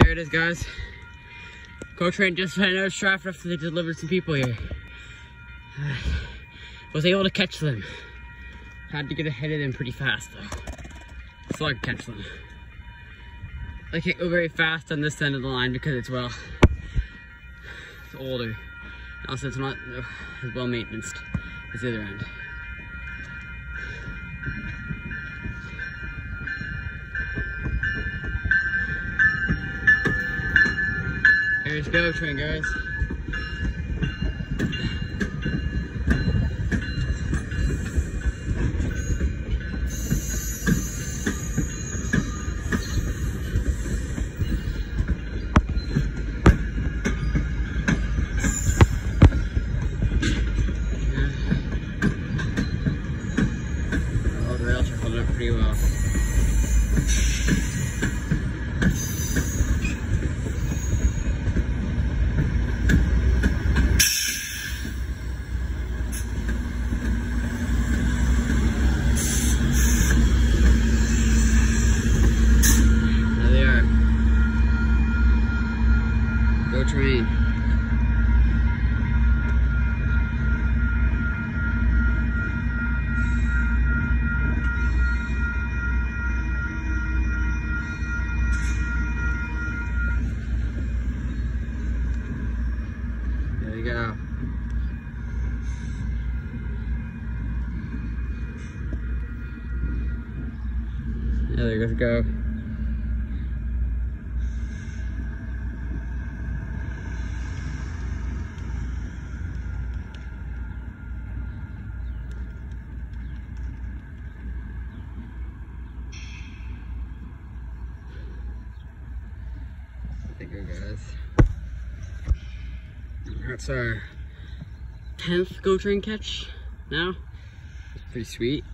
There it is, guys. Go train just ran another of after they delivered some people here. I was able to catch them. Had to get ahead of them pretty fast though. So I could catch them. I can't go very fast on this end of the line because it's well, it's older. Also, it's not uh, as well maintained as the other end. Here's go train, guys. Oh, pretty well. Go train. There you go. Yeah, there goes go. Guys. That's our 10th go train catch now. It's pretty sweet.